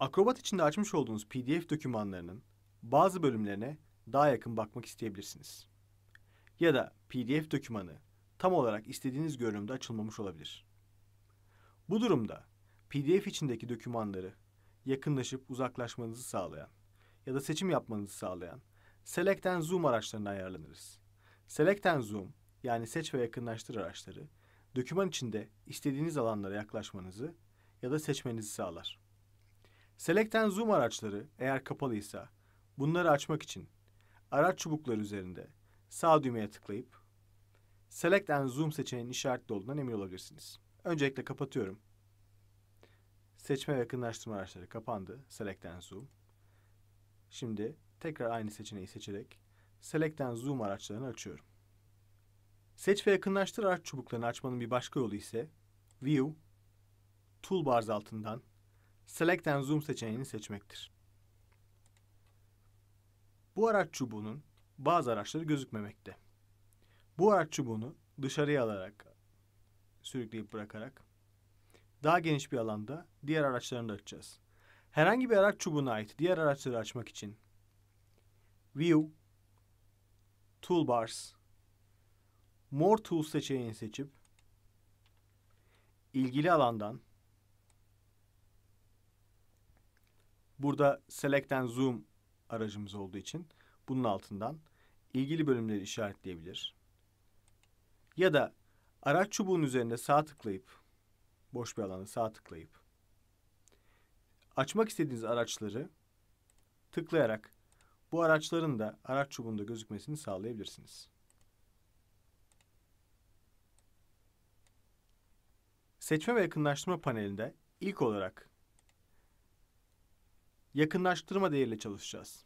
Acrobat içinde açmış olduğunuz PDF dokümanlarının bazı bölümlerine daha yakın bakmak isteyebilirsiniz. Ya da PDF dokümanı tam olarak istediğiniz görünümde açılmamış olabilir. Bu durumda PDF içindeki dokümanları yakınlaşıp uzaklaşmanızı sağlayan ya da seçim yapmanızı sağlayan Select and Zoom araçlarına ayarlanırız. Select and Zoom yani seç ve yakınlaştır araçları doküman içinde istediğiniz alanlara yaklaşmanızı ya da seçmenizi sağlar. Select and Zoom araçları eğer kapalıysa bunları açmak için araç çubukları üzerinde sağ düğmeye tıklayıp Select and Zoom seçeneğinin işaretli olduğundan emin olabilirsiniz. Öncelikle kapatıyorum. Seçme ve yakınlaştırma araçları kapandı. Select and Zoom. Şimdi tekrar aynı seçeneği seçerek Select and Zoom araçlarını açıyorum. Seç ve yakınlaştır araç çubuklarını açmanın bir başka yolu ise View, Toolbars altından Select and Zoom seçeneğini seçmektir. Bu araç çubuğunun bazı araçları gözükmemekte. Bu araç çubuğunu dışarıya alarak, sürükleyip bırakarak daha geniş bir alanda diğer araçlarını da açacağız. Herhangi bir araç çubuğuna ait diğer araçları açmak için View, Toolbars, More Tools seçeneğini seçip ilgili alandan burada Select and Zoom aracımız olduğu için bunun altından ilgili bölümleri işaretleyebilir. Ya da araç çubuğun üzerinde sağ tıklayıp boş bir alana sağ tıklayıp açmak istediğiniz araçları tıklayarak bu araçların da araç çubuğunda gözükmesini sağlayabilirsiniz. Seçme ve yakınlaştırma panelinde ilk olarak yakınlaştırma değeriyle çalışacağız.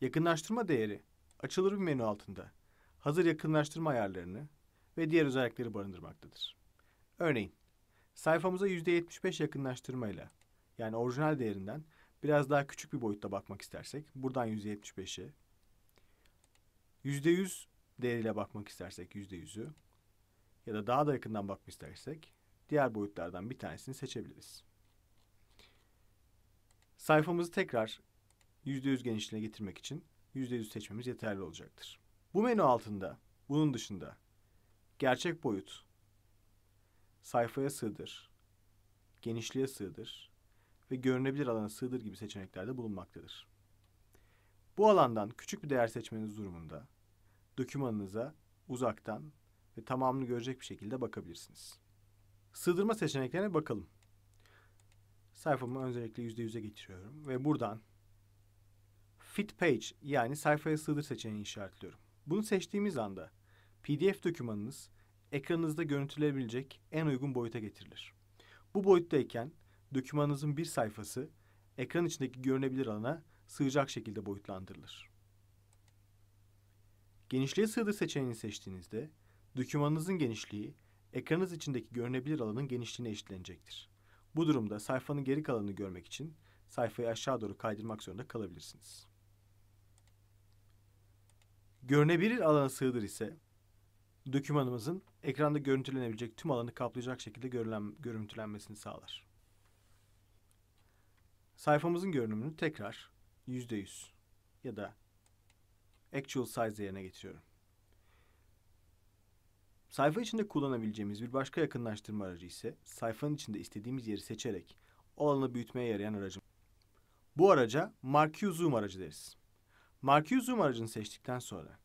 Yakınlaştırma değeri açılır bir menü altında hazır yakınlaştırma ayarlarını ve diğer özellikleri barındırmaktadır. Örneğin sayfamıza %75 yakınlaştırmayla yani orijinal değerinden biraz daha küçük bir boyutta bakmak istersek buradan %75'e %100 değeriyle bakmak istersek %100'ü ya da daha da yakından bakmak istersek diğer boyutlardan bir tanesini seçebiliriz. Sayfamızı tekrar %100 genişliğine getirmek için %100 seçmemiz yeterli olacaktır. Bu menü altında bunun dışında gerçek boyut, sayfaya sığdır, genişliğe sığdır ve görünebilir alana sığdır gibi seçeneklerde bulunmaktadır. Bu alandan küçük bir değer seçmeniz durumunda dokümanınıza uzaktan ve tamamını görecek bir şekilde bakabilirsiniz. Sığdırma seçeneklerine bakalım. Sayfamı öncelikle %100'e getiriyorum ve buradan Fit Page yani sayfaya sığdır seçeneğini işaretliyorum. Bunu seçtiğimiz anda PDF dokümanınız ekranınızda görüntülenebilecek en uygun boyuta getirilir. Bu boyuttayken dokümanınızın bir sayfası ekran içindeki görünebilir alana sığacak şekilde boyutlandırılır. Genişliğe sığdır seçeneğini seçtiğinizde dokümanınızın genişliği ekranınız içindeki görünebilir alanın genişliğine eşitlenecektir. Bu durumda sayfanın geri kalanını görmek için sayfayı aşağı doğru kaydırmak zorunda kalabilirsiniz. Görünebilir alana sığdır ise dokümanımızın ekranda görüntülenebilecek tüm alanı kaplayacak şekilde görülen, görüntülenmesini sağlar. Sayfamızın görünümünü tekrar %100 ya da actual size yerine getiriyorum. Sayfa içinde kullanabileceğimiz bir başka yakınlaştırma aracı ise sayfanın içinde istediğimiz yeri seçerek o alanı büyütmeye yarayan aracım. Bu araca Marquee Zoom aracı deriz. Marquee Zoom aracını seçtikten sonra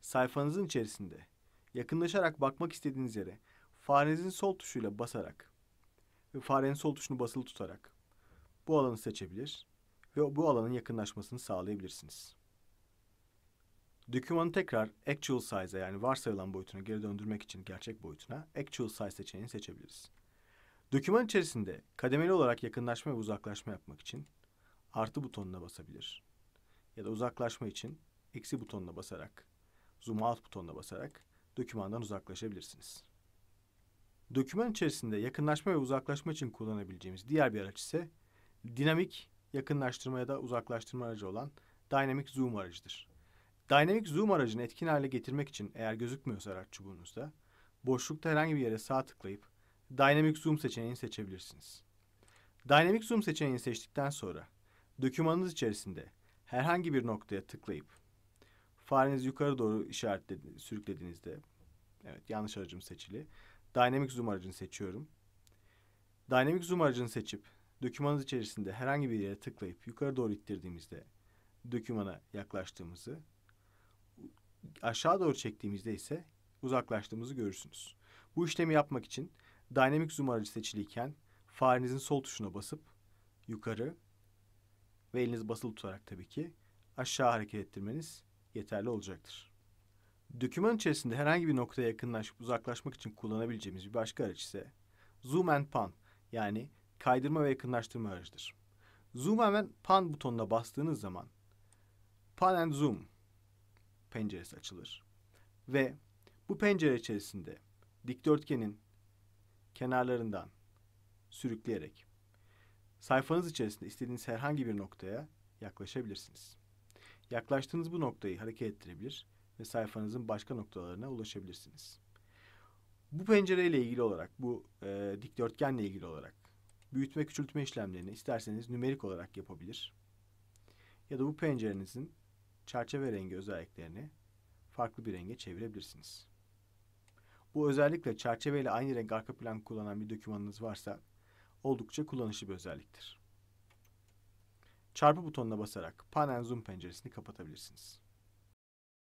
sayfanızın içerisinde yakınlaşarak bakmak istediğiniz yere farenizin sol tuşuyla basarak ve farenin sol tuşunu basılı tutarak bu alanı seçebilir ve bu alanın yakınlaşmasını sağlayabilirsiniz. Dokümanı tekrar actual size'a yani varsayılan boyutuna geri döndürmek için gerçek boyutuna actual size seçeneğini seçebiliriz. Doküman içerisinde kademeli olarak yakınlaşma ve uzaklaşma yapmak için artı butonuna basabilir. Ya da uzaklaşma için eksi butonuna basarak, zoom out butonuna basarak dokümandan uzaklaşabilirsiniz. Doküman içerisinde yakınlaşma ve uzaklaşma için kullanabileceğimiz diğer bir araç ise dinamik yakınlaştırma ya da uzaklaştırma aracı olan Dynamic Zoom aracıdır. Dynamic Zoom aracını etkin hale getirmek için eğer gözükmüyorsa araç çubuğunuzda, boşlukta herhangi bir yere sağ tıklayıp Dynamic Zoom seçeneğini seçebilirsiniz. Dynamic Zoom seçeneğini seçtikten sonra dokümanınız içerisinde herhangi bir noktaya tıklayıp farenizi yukarı doğru işaretledi, sürüklediğinizde evet yanlış aracım seçili. Dynamic Zoom aracını seçiyorum. Dynamic Zoom aracını seçip dokümanınız içerisinde herhangi bir yere tıklayıp yukarı doğru ittirdiğimizde dokümana yaklaştığımızı aşağı doğru çektiğimizde ise uzaklaştığımızı görürsünüz. Bu işlemi yapmak için Dynamic Zoom aracı seçiliyken farenizin sol tuşuna basıp yukarı ve eliniz basılı tutarak tabii ki aşağı hareket ettirmeniz yeterli olacaktır. Doküman içerisinde herhangi bir noktaya yakınlaşıp uzaklaşmak için kullanabileceğimiz bir başka araç ise Zoom and Pan yani kaydırma ve yakınlaştırma aracıdır. Zoom and Pan butonuna bastığınız zaman Pan and Zoom penceresi açılır ve bu pencere içerisinde dikdörtgenin kenarlarından sürükleyerek sayfanız içerisinde istediğiniz herhangi bir noktaya yaklaşabilirsiniz. Yaklaştığınız bu noktayı hareket ettirebilir ve sayfanızın başka noktalarına ulaşabilirsiniz. Bu pencereyle ilgili olarak, bu e, dikdörtgenle ilgili olarak büyütme küçültme işlemlerini isterseniz nümerik olarak yapabilir. Ya da bu pencerenizin çerçeve rengi özelliklerini farklı bir renge çevirebilirsiniz. Bu özellikle çerçeveyle aynı renk arka plan kullanan bir dokümanınız varsa oldukça kullanışlı bir özelliktir. Çarpı butonuna basarak Pan and Zoom penceresini kapatabilirsiniz.